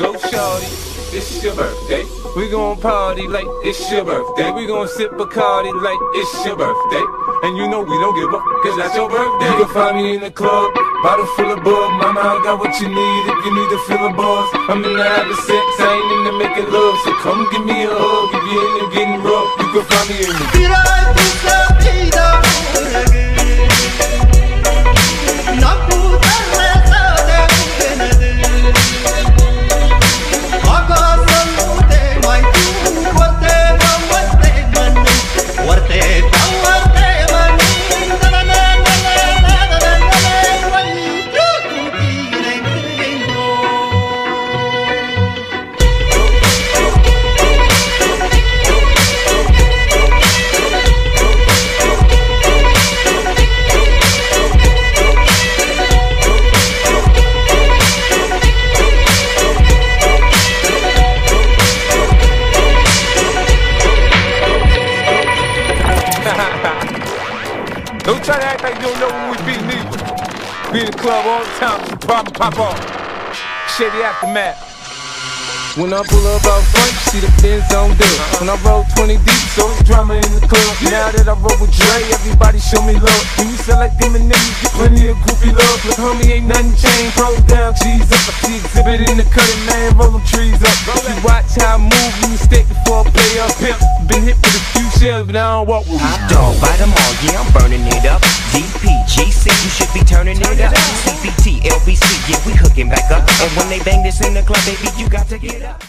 So shorty, it's your birthday. We gon' party like it's your birthday. We gon' sip Bacardi like it's your birthday. And you know we don't give up, cause that's your birthday. You can find me in the club, bottle full of bug. Mama, I got what you need if you need to fill a buzz. I'm in the having sex, I ain't into making love. So come give me a hug try to act like you don't know who we be, neither. Be in the club all the time, some problem pop off. Shady aftermath. When I pull up out front, you see the Benz on deck. Uh-huh. When I roll 20 deep, so it's drama in the club. Now that I roll with Dre, everybody show me love. When you sell like them and them, you get plenty of groupie love. Look, homie, ain't nothing changed. Roll down, G's up. I see Xzibit in the cutting, man, roll them trees up. You watch how I move, you mistake before shells, but I don't bite them all, yeah, I'm burning it up. DPGC, you should be turning it up. CPT, LBC, yeah, we hooking back up. And when they bang this in the club, baby, you got to get up.